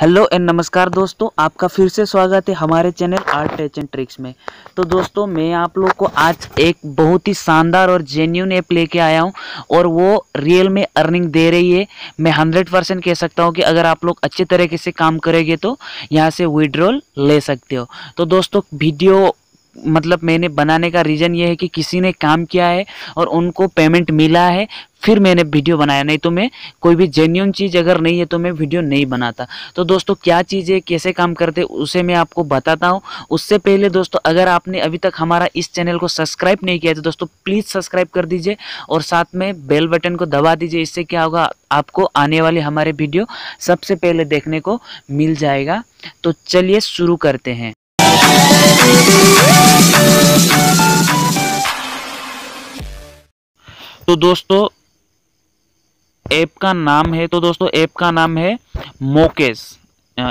Hello and नमस्कार दोस्तों, आपका फिर से स्वागत है हमारे channel art tech and tricks में। तो दोस्तों, मैं आप लोग को आज एक बहुत ही शानदार और जेन्यून ऐप लेके आया हूँ और वो रियल में अर्निंग दे रही है। मैं हंड्रेड परसेंट कह सकता हूँ कि अगर आप लोग अच्छे तरीके से काम करेंगे तो यहाँ से विड्रॉल ले सकते हो। तो दोस्तों वीडियो मतलब मैंने बनाने का रीज़न ये है कि किसी ने काम किया है और उनको पेमेंट मिला है, फिर मैंने वीडियो बनाया। नहीं तो मैं कोई भी जेन्यून चीज़ अगर नहीं है तो मैं वीडियो नहीं बनाता। तो दोस्तों, क्या चीज़ कैसे काम करते उसे मैं आपको बताता हूँ। उससे पहले दोस्तों, अगर आपने अभी तक हमारा इस चैनल को सब्सक्राइब नहीं किया तो दोस्तों प्लीज़ सब्सक्राइब कर दीजिए और साथ में बेल बटन को दबा दीजिए। इससे क्या होगा, आपको आने वाले हमारे वीडियो सबसे पहले देखने को मिल जाएगा। तो चलिए शुरू करते हैं। तो दोस्तों, ऐप का नाम है तो दोस्तों, ऐप का नाम है मोकेस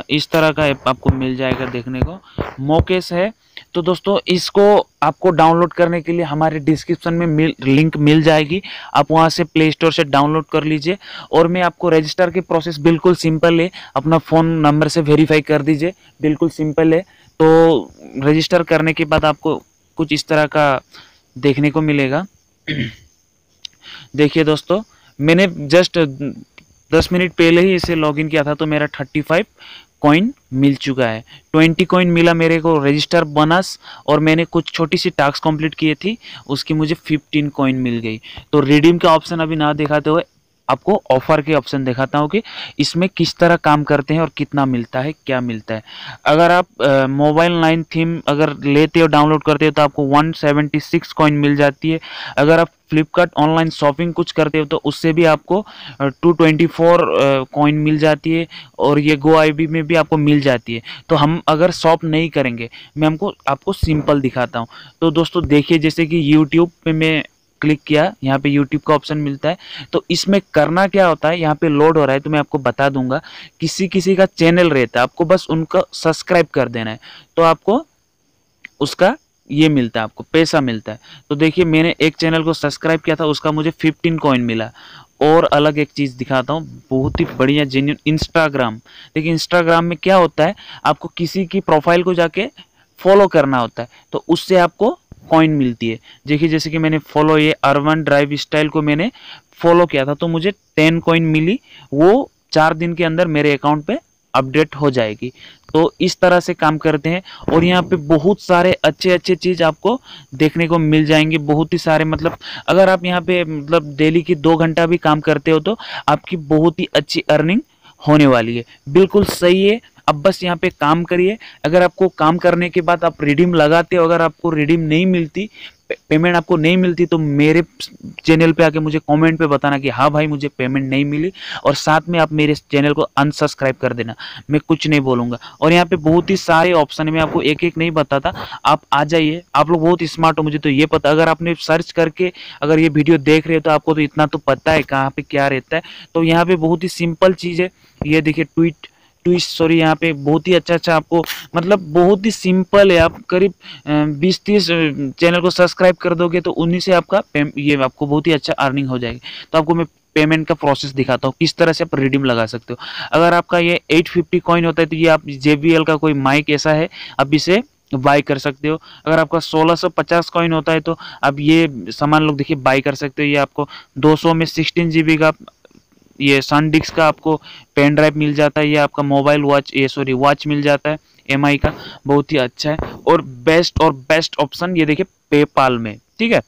इस तरह का ऐप आपको मिल जाएगा देखने को। मोकेस है। तो दोस्तों, इसको आपको डाउनलोड करने के लिए हमारे डिस्क्रिप्शन में मिल, लिंक मिल जाएगी। आप वहाँ से प्ले स्टोर से डाउनलोड कर लीजिए और मैं आपको रजिस्टर की प्रोसेस बिल्कुल सिंपल है। अपना फ़ोन नंबर से वेरीफाई कर दीजिए। बिल्कुल सिंपल है। तो रजिस्टर करने के बाद आपको कुछ इस तरह का देखने को मिलेगा। देखिए दोस्तों, मैंने जस्ट दस मिनट पहले ही इसे लॉगिन किया था तो मेरा थर्टी फाइव कॉइन मिल चुका है। ट्वेंटी कॉइन मिला मेरे को रजिस्टर बोनस, और मैंने कुछ छोटी सी टास्क कंप्लीट किए थी, उसकी मुझे फिफ्टीन कॉइन मिल गई। तो रिडीम का ऑप्शन अभी ना दिखाते हुए आपको ऑफ़र के ऑप्शन दिखाता हूँ कि इसमें किस तरह काम करते हैं और कितना मिलता है, क्या मिलता है। अगर आप मोबाइल नाइन थीम अगर लेते हो डाउनलोड करते हो तो आपको 176 कॉइन मिल जाती है। अगर आप फ्लिपकार्ट ऑनलाइन शॉपिंग कुछ करते हो तो उससे भी आपको टू ट्वेंटी फोर कॉइन मिल जाती है और ये गो आई में भी आपको मिल जाती है। तो हम अगर शॉप नहीं करेंगे, मैं हमको, आपको सिंपल दिखाता हूँ। तो दोस्तों, देखिए जैसे कि यूट्यूब पे मैं क्लिक किया, यहाँ पे यूट्यूब का ऑप्शन मिलता है। तो इसमें करना क्या होता है, यहाँ पे लोड हो रहा है तो मैं आपको बता दूँगा। किसी किसी का चैनल रहता है, आपको बस उनका सब्सक्राइब कर देना है। तो आपको उसका ये मिलता है, आपको पैसा मिलता है। तो देखिए, मैंने एक चैनल को सब्सक्राइब किया था, उसका मुझे फिफ्टीन कॉइन मिला। और अलग एक चीज़ दिखाता हूँ, बहुत ही बढ़िया जेन्यून इंस्टाग्राम देखिए इंस्टाग्राम में क्या होता है, आपको किसी की प्रोफ़ाइल को जाके फॉलो करना होता है। तो उससे आपको कॉइन मिलती है। देखिए, जैसे कि मैंने फॉलो ये अर्बन ड्राइव स्टाइल को मैंने फॉलो किया था तो मुझे टेन कॉइन मिली। वो चार दिन के अंदर मेरे अकाउंट पे अपडेट हो जाएगी। तो इस तरह से काम करते हैं और यहाँ पे बहुत सारे अच्छे अच्छे चीज़ आपको देखने को मिल जाएँगे। बहुत ही सारे मतलब अगर आप यहाँ पे मतलब डेली की दो घंटा भी काम करते हो तो आपकी बहुत ही अच्छी अर्निंग होने वाली है। बिल्कुल सही है अब बस यहाँ पे काम करिए। अगर आपको काम करने के बाद आप रिडीम लगाते हो, अगर आपको रिडीम नहीं मिलती पेमेंट आपको नहीं मिलती तो मेरे चैनल पे आके मुझे कमेंट पे बताना कि हाँ भाई, मुझे पेमेंट नहीं मिली। और साथ में आप मेरे चैनल को अनसब्सक्राइब कर देना। मैं कुछ नहीं बोलूँगा। और यहाँ पे बहुत ही सारे ऑप्शन है। मैं आपको एक एक नहीं बताता। आप आ जाइए। आप लोग बहुत स्मार्ट हो, मुझे तो ये पता। अगर आपने सर्च करके अगर ये वीडियो देख रहे हो तो आपको तो इतना तो पता है कहाँ पे क्या रहता है। तो यहाँ पे बहुत ही सिंपल चीज़ है। ये देखिए ट्वीट ट्विस्ट सॉरी यहाँ पे बहुत ही अच्छा अच्छा आपको मतलब बहुत ही सिंपल है, आप करीब बीस तीस चैनल को सब्सक्राइब कर दोगे तो उन्हीं से आपका ये आपको बहुत ही अच्छा अर्निंग हो जाएगी। तो आपको मैं पेमेंट का प्रोसेस दिखाता हूँ, किस तरह से आप रिडीम लगा सकते हो। अगर आपका ये 850 कॉइन होता है तो ये आप JBL का कोई माइक ऐसा है, आप इसे बाई कर सकते हो। अगर आपका 1650 कॉइन होता है तो आप ये सामान लोग देखिए बाई कर सकते हो, ये आपको 200 में सिक्सटीन जी का ये सन डिस्क का आपको पेन ड्राइव मिल जाता है, ये आपका मोबाइल वॉच ये सॉरी वॉच मिल जाता है एमआई का, बहुत ही अच्छा है। और बेस्ट और बेस्ट ऑप्शन ये देखिए पेपाल में, ठीक है?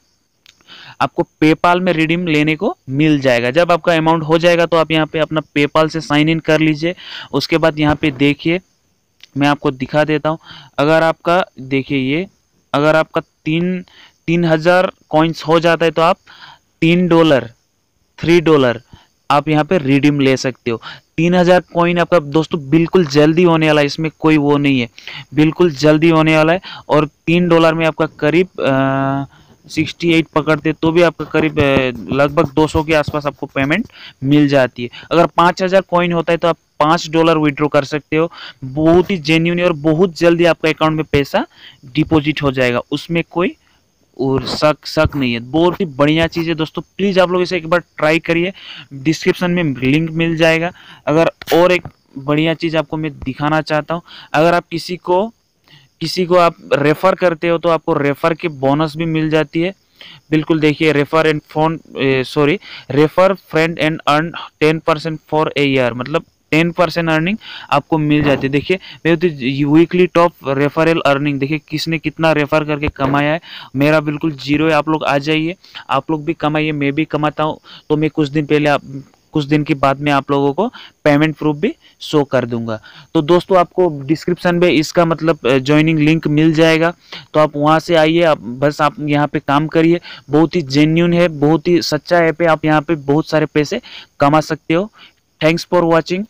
आपको पेपाल में रिडीम लेने को मिल जाएगा। जब आपका अमाउंट हो जाएगा तो आप यहाँ पे अपना पेपाल से साइन इन कर लीजिए। उसके बाद यहाँ पे देखिए, मैं आपको दिखा देता हूँ। अगर आपका, देखिए ये, अगर आपका तीन तीन हज़ार कॉइन्स हो जाता है तो आप तीन डॉलर थ्री डॉलर आप यहाँ पे रिडीम ले सकते हो। तीन हज़ार कॉइन आपका, दोस्तों, बिल्कुल जल्दी होने वाला है, इसमें कोई वो नहीं है। बिल्कुल जल्दी होने वाला है और तीन डॉलर में आपका करीब सिक्सटी एट पकड़ते तो भी आपका करीब लगभग 200 के आसपास आपको पेमेंट मिल जाती है। अगर पाँच हज़ार कॉइन होता है तो आप पाँच डॉलर विड्रॉ कर सकते हो। बहुत ही जेन्यून और बहुत जल्दी आपका अकाउंट में पैसा डिपॉजिट हो जाएगा। उसमें कोई और शक शक नहीं है। बहुत ही बढ़िया चीज़ है दोस्तों। प्लीज़ आप लोग इसे एक बार ट्राई करिए। डिस्क्रिप्शन में लिंक मिल जाएगा। अगर और एक बढ़िया चीज़ आपको मैं दिखाना चाहता हूँ, अगर आप किसी को किसी को आप रेफ़र करते हो तो आपको रेफ़र की बोनस भी मिल जाती है। बिल्कुल देखिए refer and phone sorry refer friend and earn ten percent for a year मतलब टेन परसेंट अर्निंग आपको मिल जाती है। देखिए, मेरे वीकली टॉप रेफरल अर्निंग देखिए, किसने कितना रेफर करके कमाया है, मेरा बिल्कुल ज़ीरो है, आप लोग आ जाइए। आप लोग भी कमाइए, मैं भी कमाता हूँ तो मैं कुछ दिन पहले आप, कुछ दिन के बाद में आप लोगों को पेमेंट प्रूफ भी शो कर दूँगा। तो दोस्तों, आपको डिस्क्रिप्शन में इसका मतलब ज्वाइनिंग लिंक मिल जाएगा। तो आप वहाँ से आइए, आप बस आप यहाँ पे काम करिए। बहुत ही जेन्यून है, बहुत ही सच्चा ऐप है, आप यहाँ पे बहुत सारे पैसे कमा सकते हो। Thanks for watching